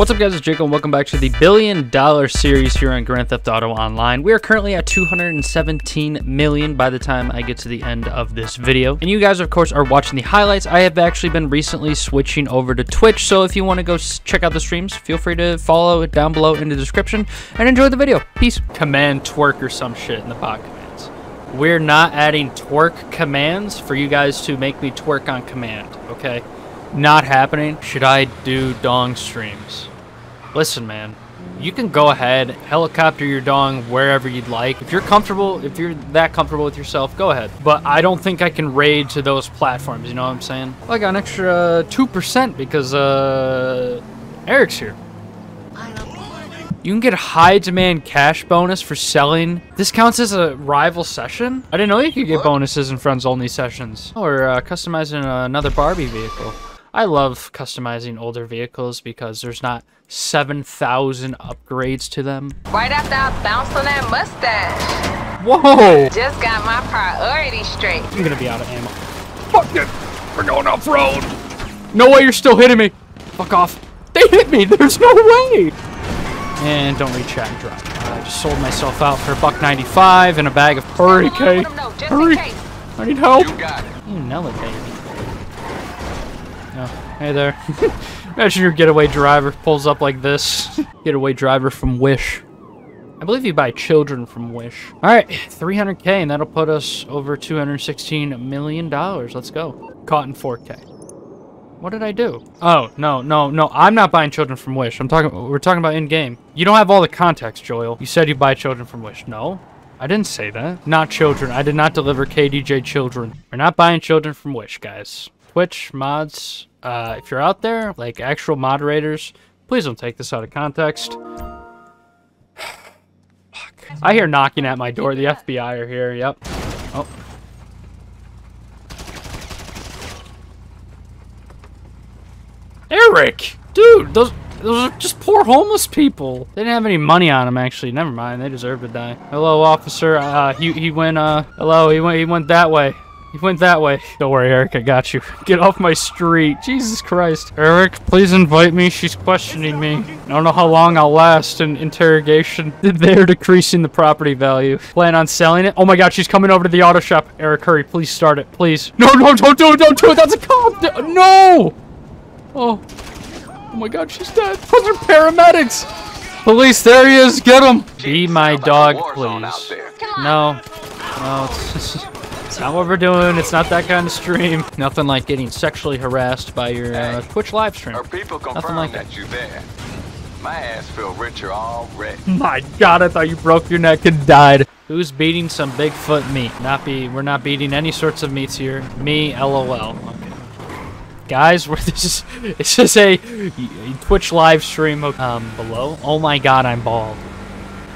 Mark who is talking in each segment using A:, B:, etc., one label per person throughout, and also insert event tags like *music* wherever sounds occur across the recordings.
A: What's up guys, it's Jacob and welcome back to the billion dollar series here on Grand Theft Auto Online. We are currently at 217 million by the time I get to the end of this video. And you guys of course are watching the highlights. I have actually been recently switching over to Twitch, so if you want to go check out the streams, feel free to follow it down below in the description and enjoy the video. Peace. Command twerk or some shit in the pod commands. We're not adding twerk commands for you guys to make me twerk on command, okay? Not happening. Should I do dong streams? Listen, man, you can go ahead, helicopter your dong wherever you'd like. If you're comfortable, if you're that comfortable with yourself, go ahead. But I don't think I can raid to those platforms, you know what I'm saying? I got an extra 2% because, uh, Eric's here. You can get a high demand cash bonus for selling. This counts as a rival session? I didn't know you could get bonuses in friends only sessions. Or uh, customizing another Barbie vehicle. I love customizing older vehicles because there's not 7,000 upgrades to them.
B: Right after I bounced on that mustache.
A: Whoa!
B: Just got my priorities straight.
A: I'm gonna be out of ammo. Fuck it! We're going off-road! No way you're still hitting me! Fuck off. They hit me! There's no way! And don't reach out and drop. I just sold myself out for a buck 95 and a bag of Hurry, Kay. Hurry! I need help!
C: You got it.
A: You know it, baby. Hey there. *laughs* Imagine your getaway driver pulls up like this. getaway driver from Wish. I believe you buy children from Wish. All right, 300k, and that'll put us over 216 million dollars. Let's go. Caught in 4k. What did I do? Oh no, no, no! I'm not buying children from Wish. I'm talking. We're talking about in game. You don't have all the context, Joel. You said you buy children from Wish. No, I didn't say that. Not children. I did not deliver KDJ children. We're not buying children from Wish, guys. Twitch mods, uh, if you're out there, like actual moderators, please don't take this out of context. *sighs* I hear knocking at my door. The FBI are here. Yep. Oh. Eric! Dude, those those are just poor homeless people. They didn't have any money on them, actually. Never mind. They deserve to die. Hello, officer. Uh, he, he went, uh, hello, he went, he went that way. He went that way. Don't worry, Eric, I got you. *laughs* Get off my street. Jesus Christ. Eric, please invite me. She's questioning me. I don't know how long I'll last in interrogation. *laughs* They're decreasing the property value. Plan on selling it? Oh my god, she's coming over to the auto shop. Eric, hurry. Please start it. Please. No, no, don't do it. Don't do it. That's a cop. No. Oh. Oh my god, she's dead. Those are paramedics. Police, there he is. Get him. Be my
C: Sounds like a
A: dog,
C: war zone out
A: please. No. No, it's, it's not what we're doing. It's not that kind of stream. *laughs* Nothing like getting sexually harassed by your uh, Twitch live stream.
C: Our people
A: Nothing like
C: that you there. My ass feel richer already.
A: My god, I thought you broke your neck and died. Who's beating some Bigfoot meat? Not be we're not beating any sorts of meats here. Me, lol. Okay. Guys, *laughs* we're this is it's just a, a Twitch live stream um below. Oh my god, I'm bald.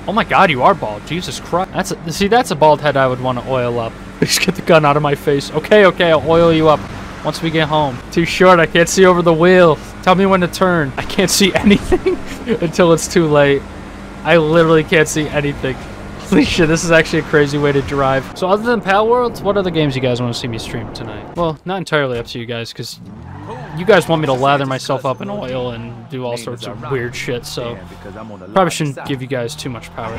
A: Oh my god, you are bald. Jesus Christ. That's a, see that's a bald head I would want to oil up. *laughs* Just get the gun out of my face. Okay, okay, I'll oil you up once we get home. Too short, I can't see over the wheel. Tell me when to turn. I can't see *laughs* anything until it's too late. I literally can't see anything. Holy shit, this is actually a crazy way to drive. So other than Pal Worlds, what other games you guys want to see me stream tonight? Well, not entirely up to you guys, because you guys want me to lather myself up in oil and do all sorts of weird shit, so probably shouldn't give you guys too much power.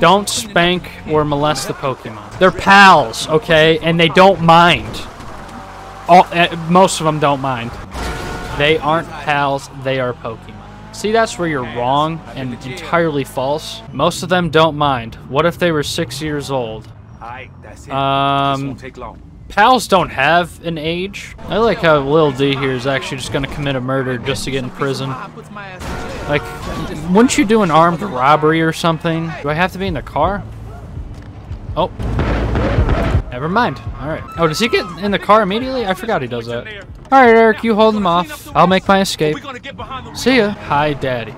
A: Don't spank or molest the Pokemon. They're pals, okay? And they don't mind. All, uh, most of them don't mind. They aren't pals, they are Pokemon. See, that's where you're wrong and entirely false. Most of them don't mind. What if they were six years old?
D: Alright, that's it.
A: Um, Pals don't have an age. I like how Lil D here is actually just gonna commit a murder just to get in prison. Like, wouldn't you do an armed robbery or something? Do I have to be in the car? Oh. Never mind. Alright. Oh, does he get in the car immediately? I forgot he does that. Alright, Eric, you hold him off. I'll make my escape. See ya. Hi, Daddy.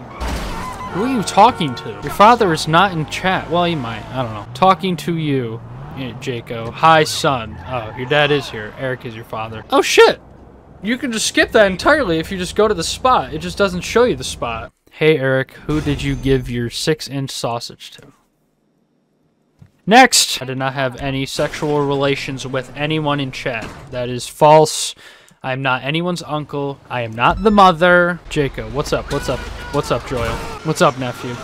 A: Who are you talking to? Your father is not in chat. Well, he might. I don't know. Talking to you, Jaco. Hi, son. Oh, your dad is here. Eric is your father. Oh, shit. You can just skip that entirely if you just go to the spot. It just doesn't show you the spot. Hey, Eric, who did you give your six-inch sausage to? Next! I did not have any sexual relations with anyone in chat. That is false. I am not anyone's uncle. I am not the mother. Jacob, what's up? What's up? What's up, Joel? What's up, nephew?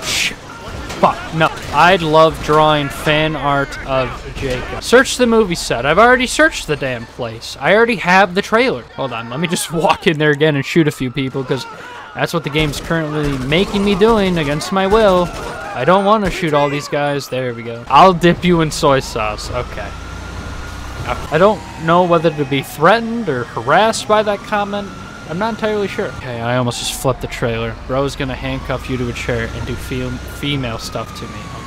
A: Fuck, no. I'd love drawing fan art of Jacob. Search the movie set. I've already searched the damn place. I already have the trailer. Hold on, let me just *laughs* walk in there again and shoot a few people, because that's what the game's currently making me doing against my will. I don't want to shoot all these guys. There we go. I'll dip you in soy sauce. Okay. I don't know whether to be threatened or harassed by that comment. I'm not entirely sure. Okay, I almost just flipped the trailer. Bro's gonna handcuff you to a chair and do fem female stuff to me. Okay.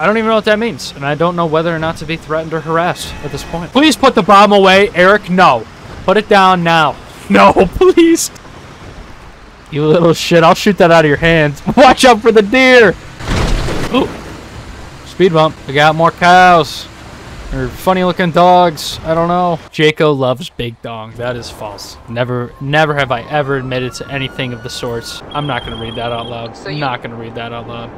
A: I don't even know what that means, and I don't know whether or not to be threatened or harassed at this point. Please put the bomb away, Eric. No. Put it down now. *laughs* No, please. You little shit. I'll shoot that out of your hands. *laughs* Watch out for the deer. Ooh. Speed bump. We got more cows. Or funny looking dogs. I don't know. Jaco loves big dong. That is false. Never, never have I ever admitted to anything of the sorts. I'm not going to read that out loud.
B: So
A: I'm
B: you-
A: not going to read that out loud.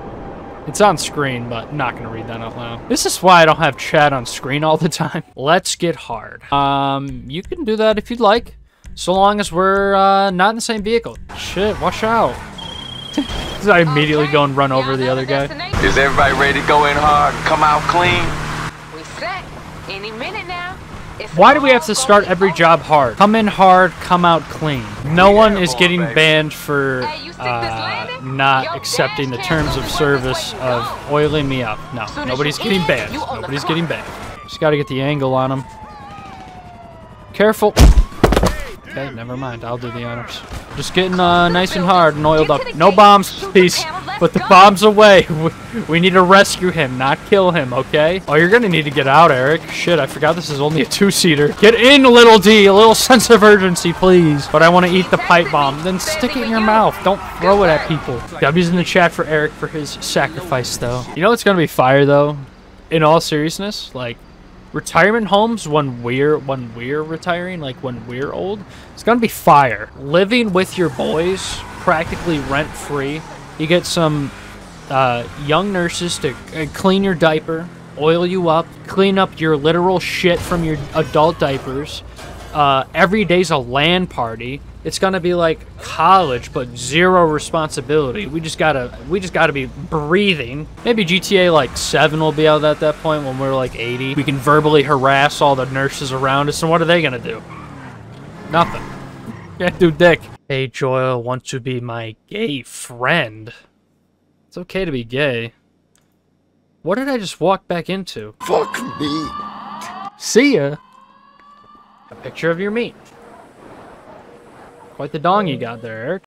A: It's on screen, but not going to read that out loud. This is why I don't have chat on screen all the time. *laughs* Let's get hard. Um, you can do that if you'd like. So long as we're uh, not in the same vehicle. Shit, watch out. *laughs* I immediately
B: Okay,
A: go and run over the other guy.
C: Is everybody ready to go in hard come out clean?
B: We set. Any minute now. It's
A: Why do we have to start every
B: over.
A: job hard? Come in hard, come out clean. No
C: Yeah,
A: one is getting
C: baby.
A: banned for
B: Hey, you see this
A: uh, not
B: Your
A: accepting the terms of service of oiling me up. No, nobody's getting
B: in,
A: banned.
B: you on the
A: Nobody's getting banned. Just got to get the angle on him. Careful. Okay, never mind. I'll do the honors. Just getting uh, nice and hard and oiled up. No bombs, please. Put the bombs away. *laughs* We- need to rescue him, not kill him, okay? Oh, you're gonna need to get out, Eric. Shit, I forgot this is only a two-seater. Get in, little D. A little sense of urgency, please. But I want to eat the pipe bomb. Then stick it in your mouth. Don't throw it at people. W's in the chat for Eric for his sacrifice, though. You know what's gonna be fire, though? In all seriousness, like retirement homes when we're when we're retiring like when we're old it's gonna be fire living with your boys practically rent free you get some uh, young nurses to uh, clean your diaper oil you up clean up your literal shit from your adult diapers. Uh, every day's a LAN party. It's gonna be like college but zero responsibility. We just gotta we just gotta be breathing. Maybe gta like 7 will be out at that point when we're like 80 we can verbally harass all the nurses around us and what are they gonna do? Nothing. Can't do dick hey joel want to be my gay friend it's okay to be gay what did i just walk back into
D: Fuck me.
A: See ya. A picture of your meat. Quite the dong you oh. got there, Eric.